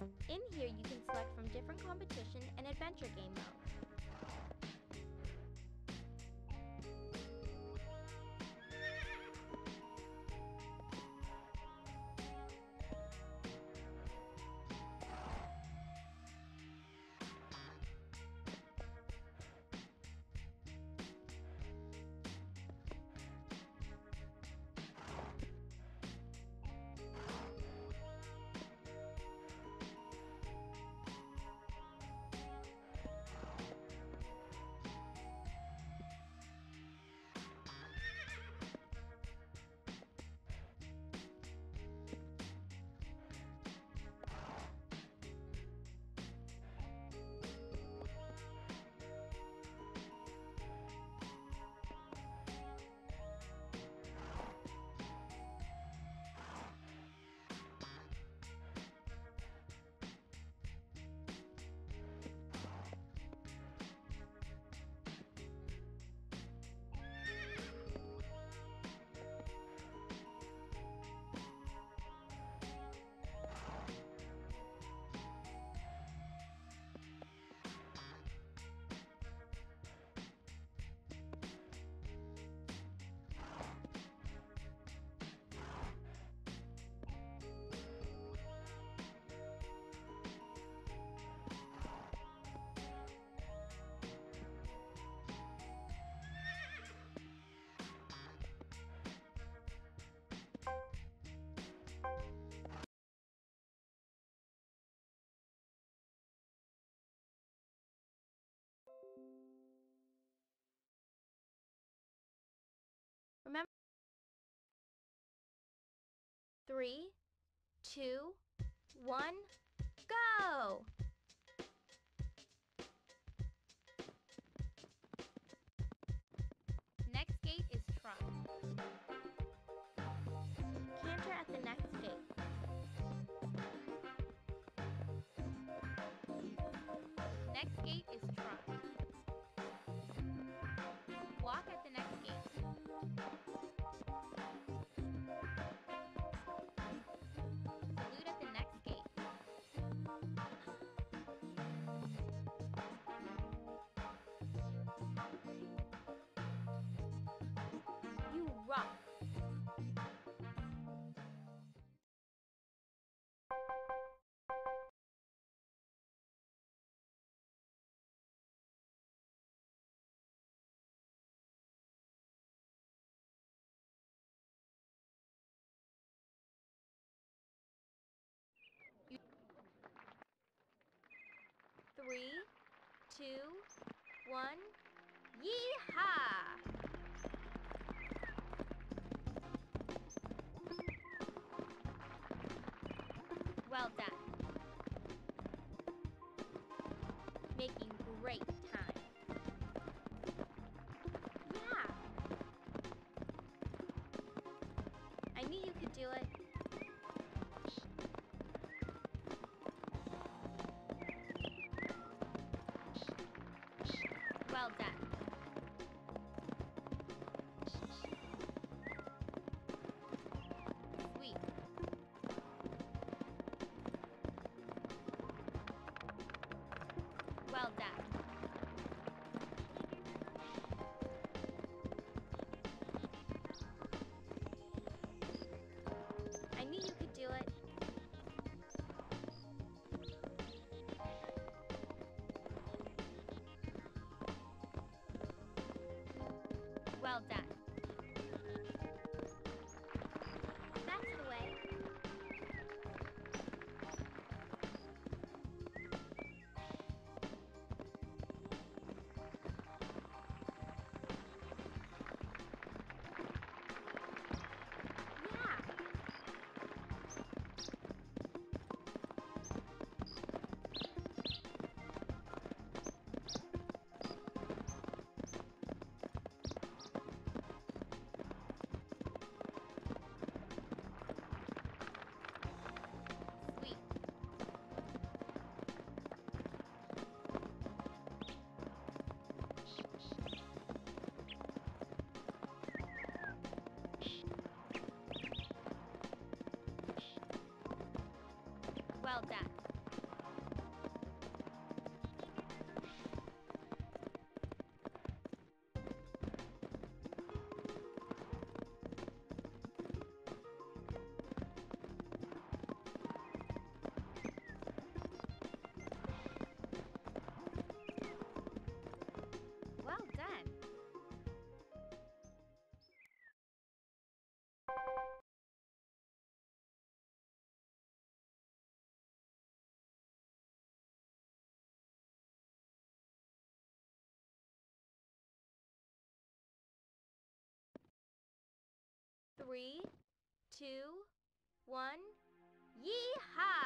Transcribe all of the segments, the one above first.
In here you can select from different competition and adventure game modes. Three, two, one, go! Next gate is trot. Canter at the next gate. Next gate is trot. Three, two, one, yeehaw! Well done. Making great Well done. Two, one, yeehaw!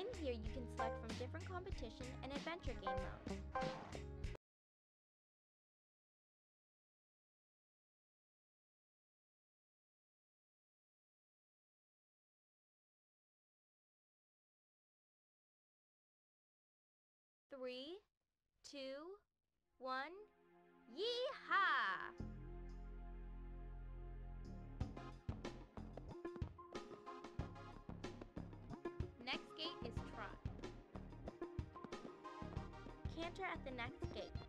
In here, you can select from different competition and adventure game modes. Three, two, one, yeehaw! Canter at the next gate.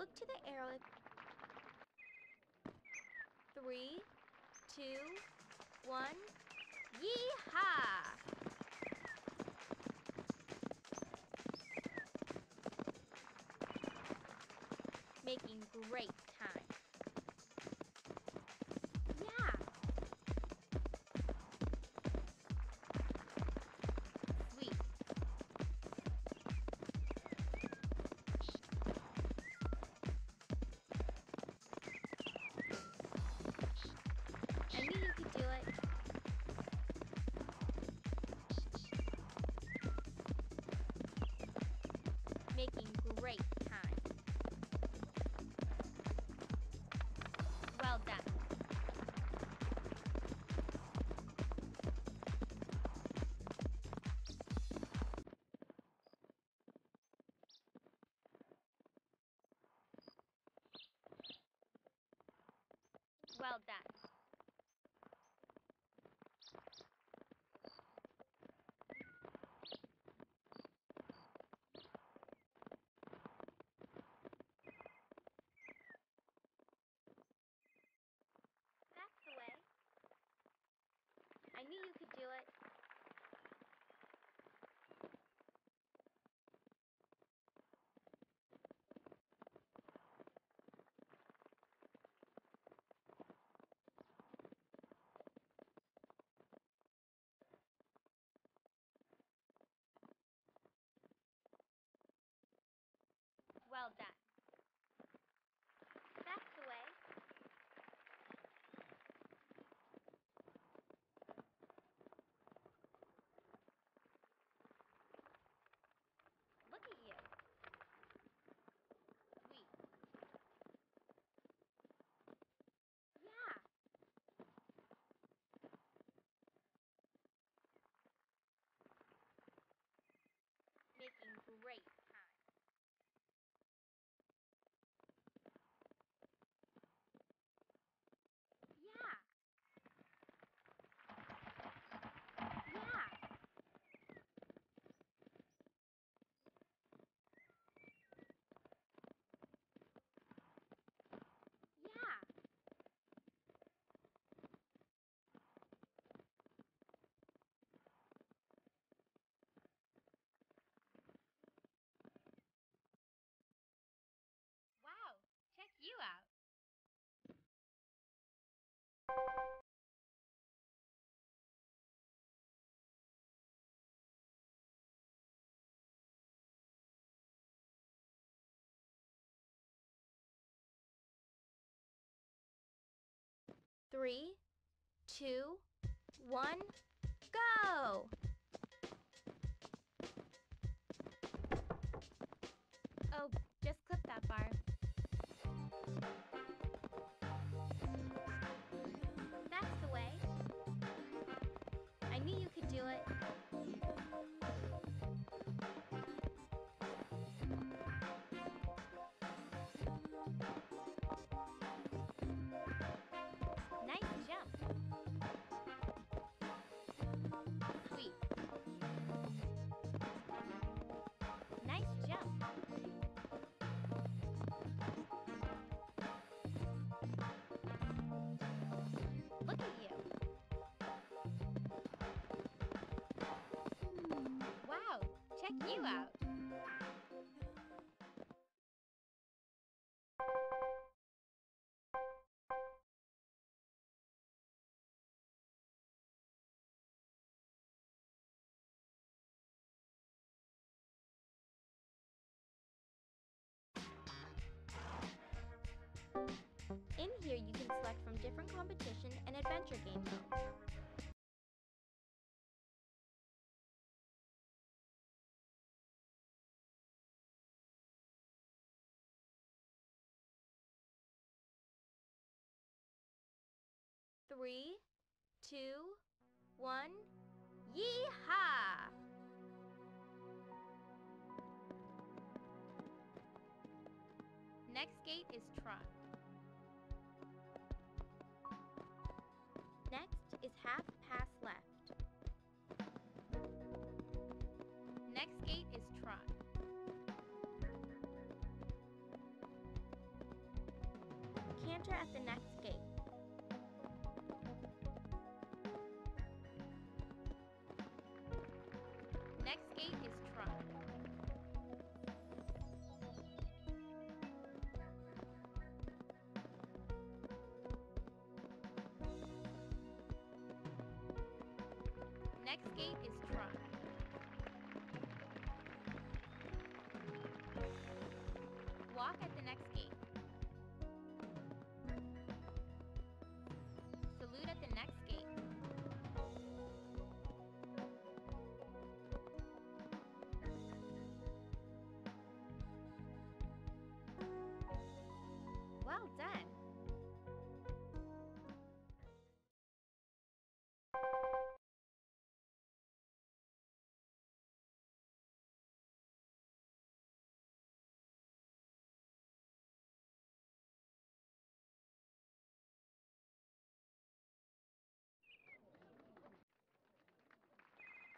Look to the arrow. Three, two, one, yeehaw! Making great Making great time. Well done. Well done. That's the way. I you could do it. Three, two, one, go! Oh, just clip that bar. That's the way. I knew you could do it. In here, you can select from different competition and adventure game modes. Three, two, one, yeehaw! Next gate is trot. Half Gate is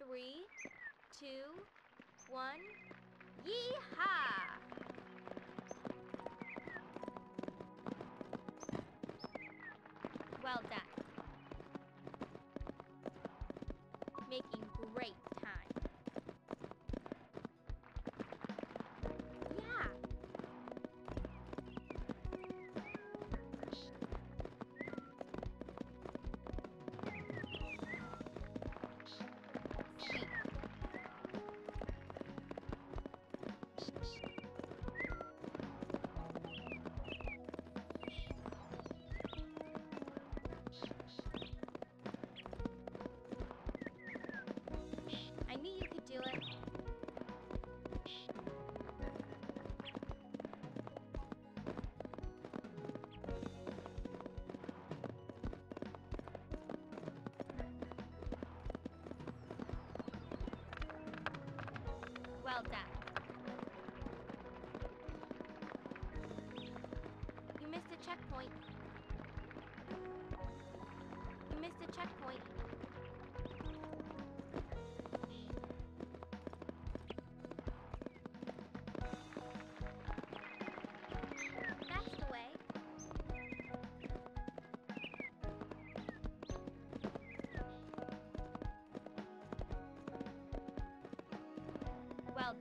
Three, two, one, yeehaw! Well done.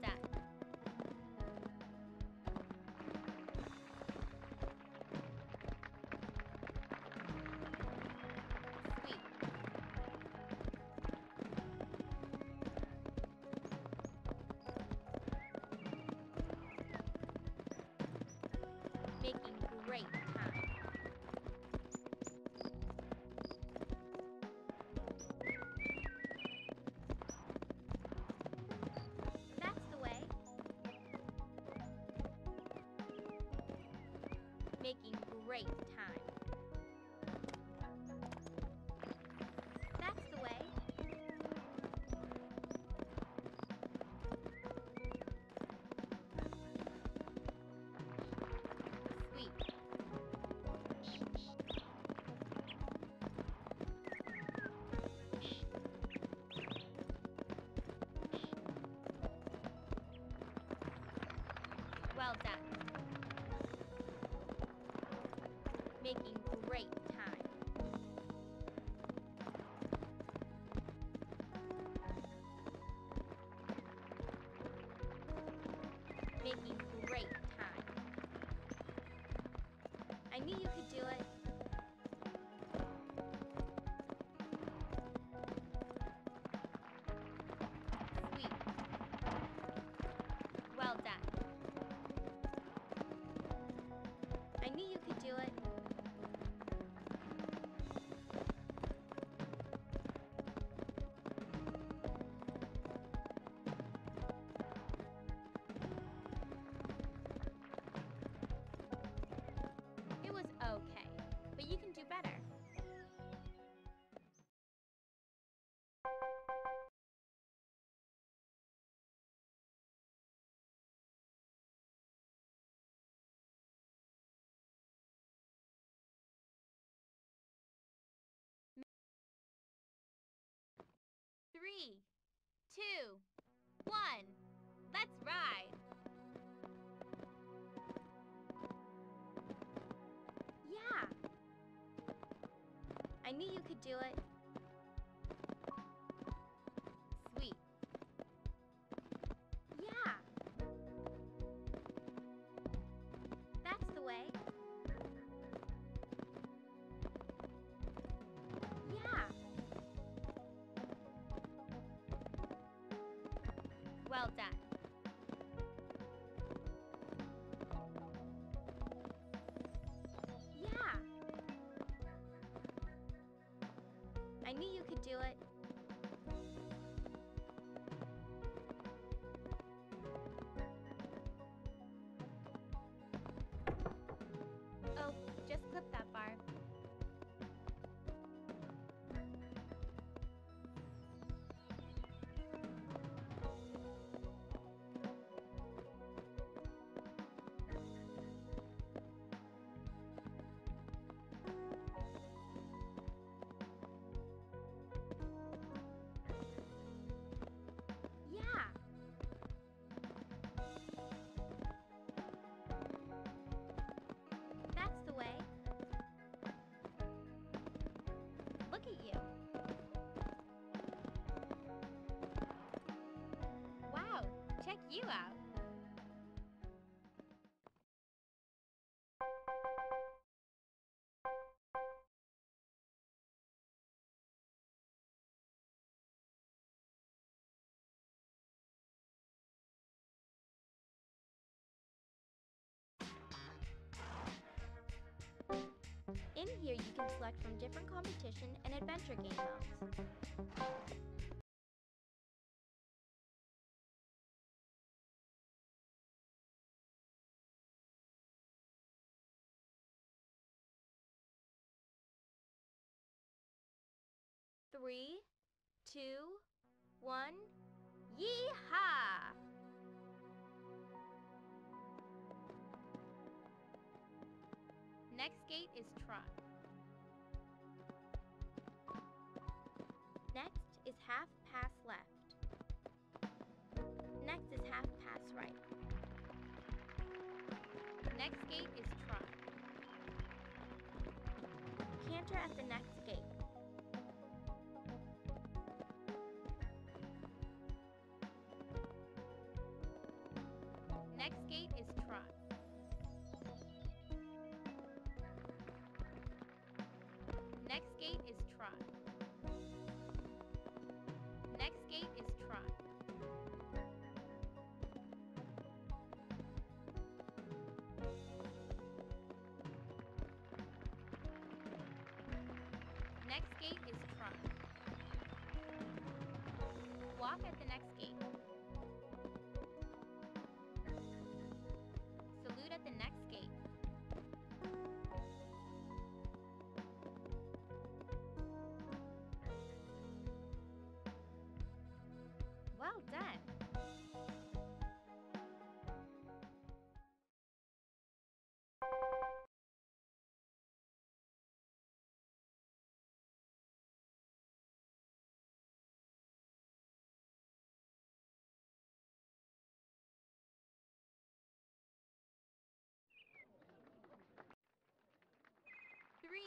Done. Great. Making great time. Making great time. I knew you could two, one. Let's ride. Yeah. I knew you could do it. You out. In here, you can select from different competition and adventure game modes. Three, two, one, yeehaw! Next gate is trot. Next is half pass left. Next is half pass right. Next gate is trot. Canter at the. Next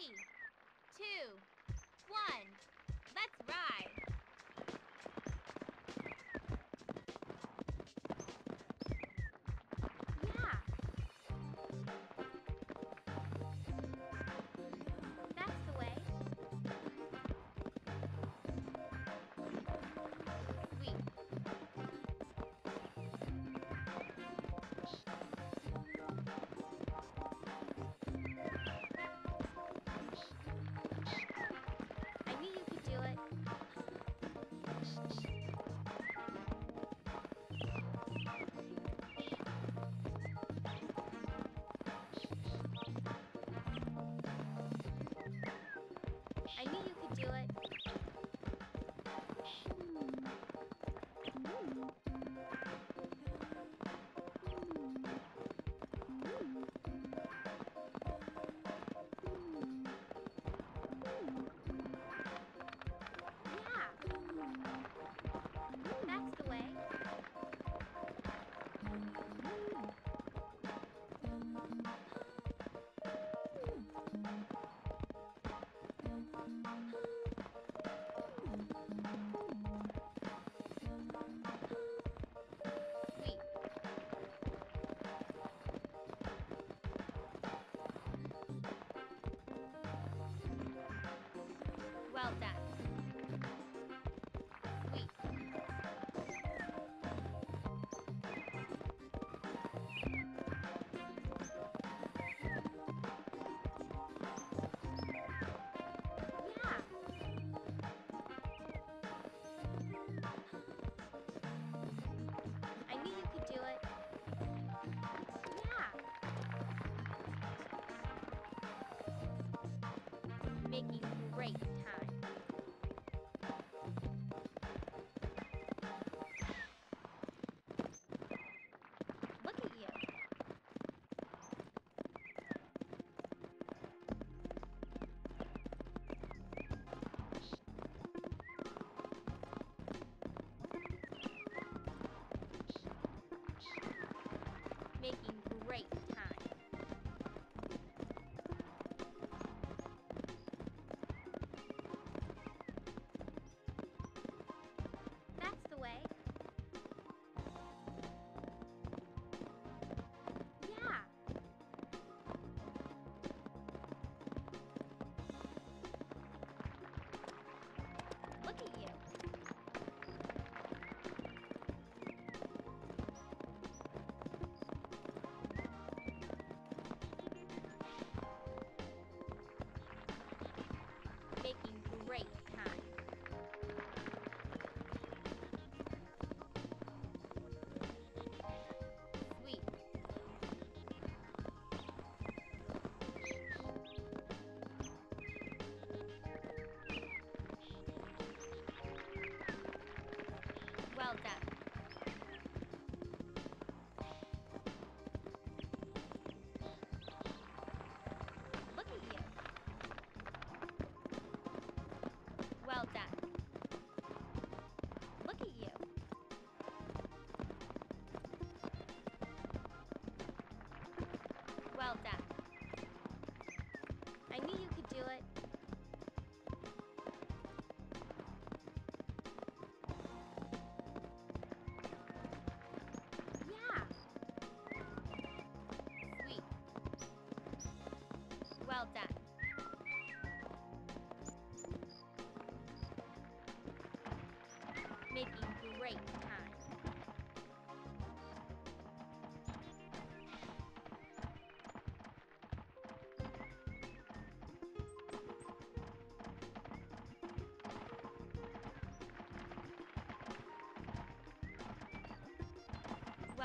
Three, two, one. Let's ride.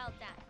Well done.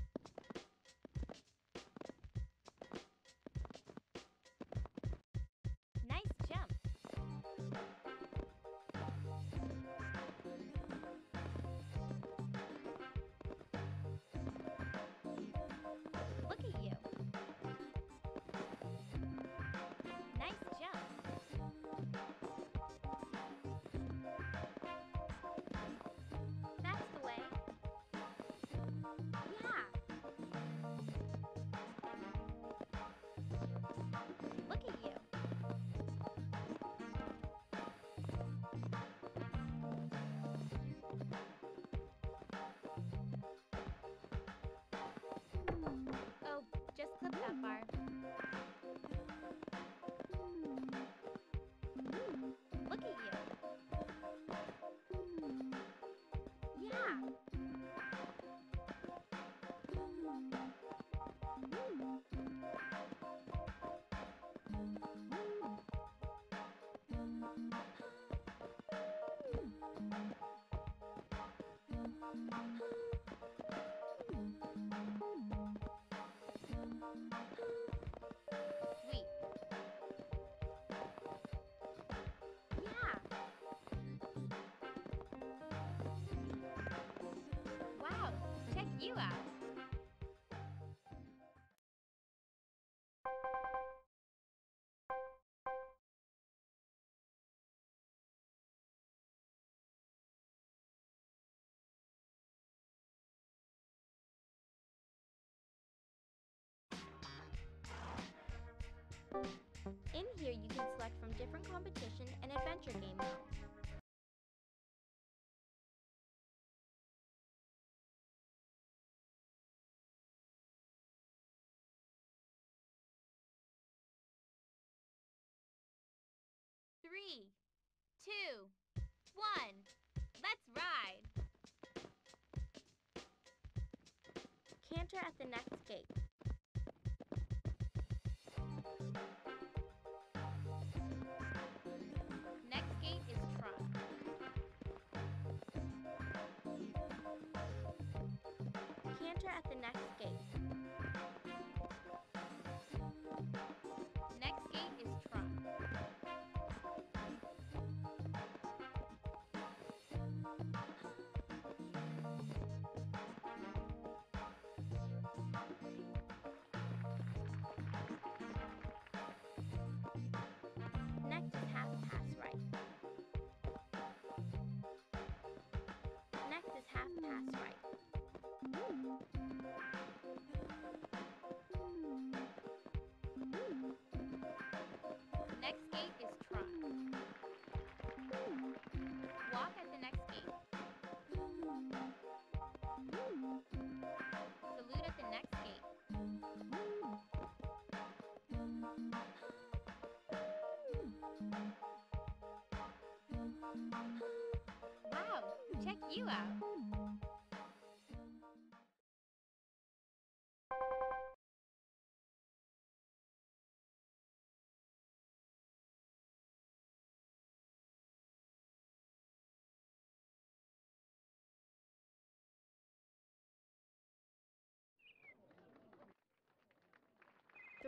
Oh, just clip that bar. Look at you. Yeah. You out. In here, you can select from different competition and adventure game modes. Two, one. Let's ride. Canter at the next gate. Half pass right. Next gate is trot. Walk at the next gate. Salute at the next gate. Wow, check you out.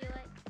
Do it.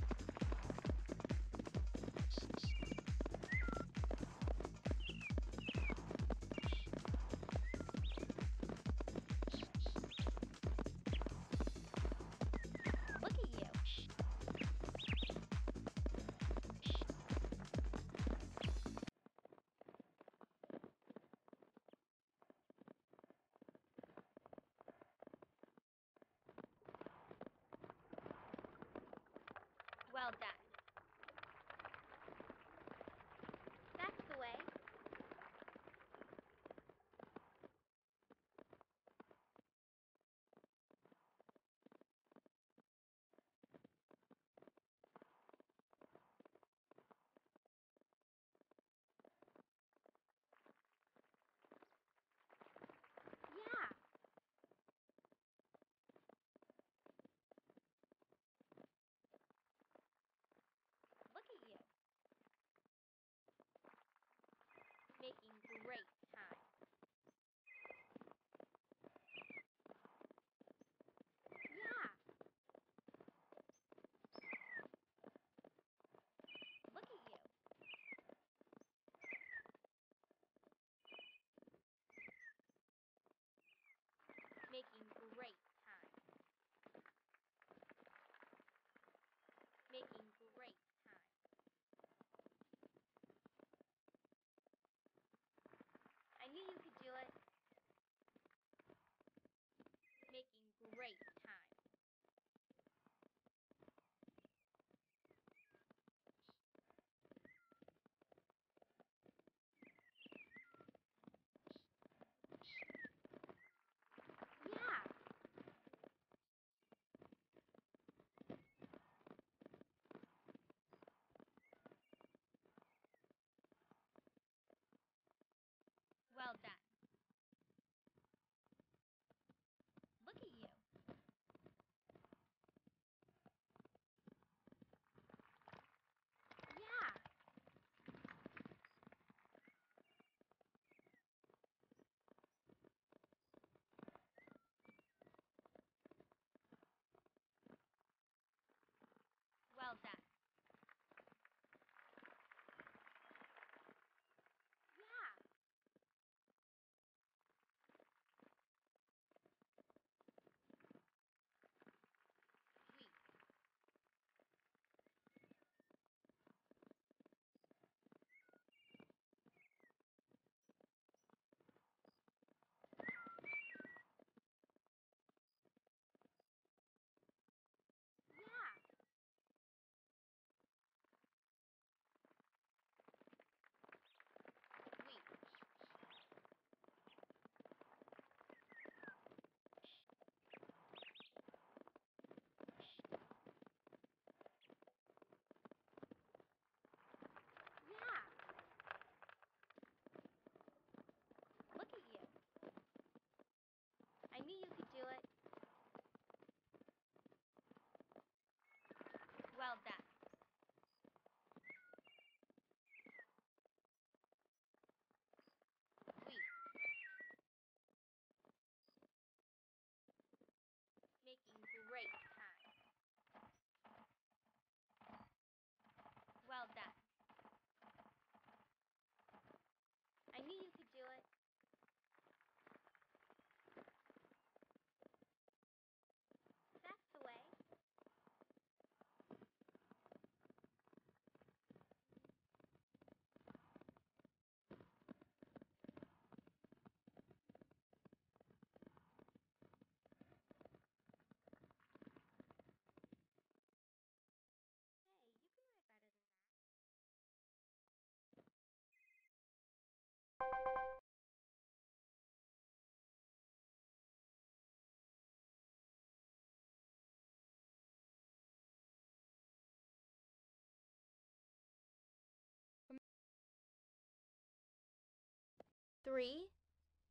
three,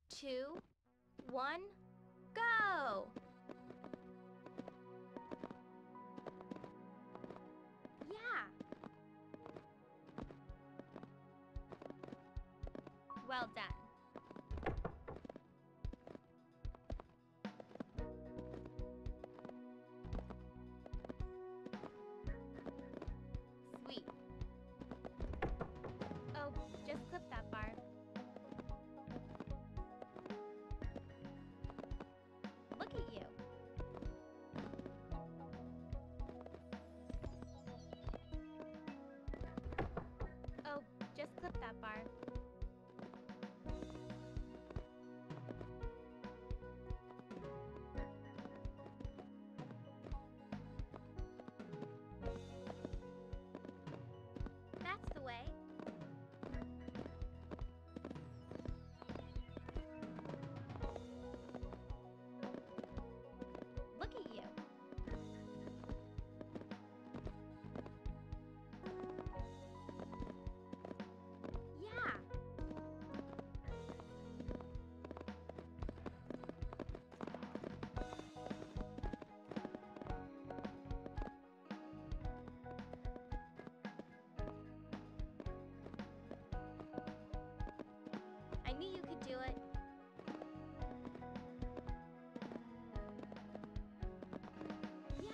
two, one, go! Yeah! Well done. do it? Yeah.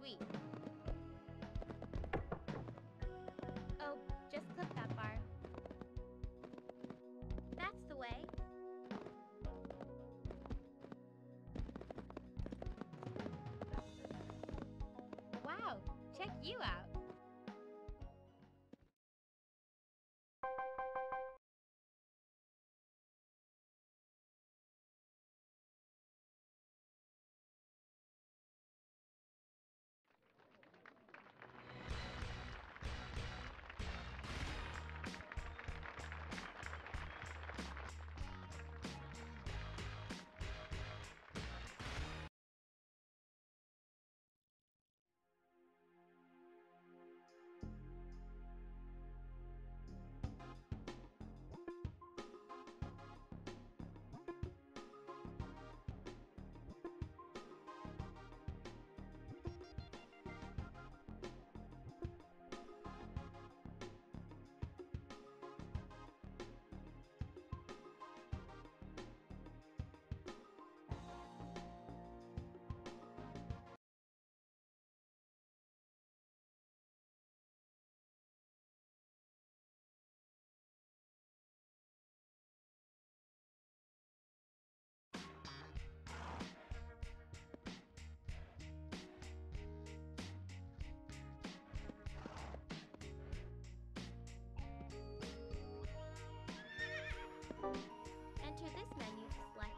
Sweet. check you out. Enter this menu to select